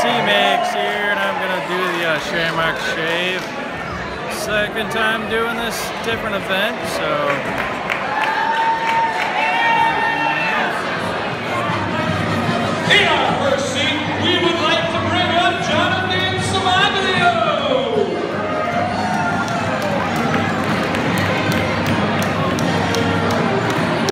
C-Mix here, and I'm gonna do the uh, Shamrock Shave. Second time doing this different event, so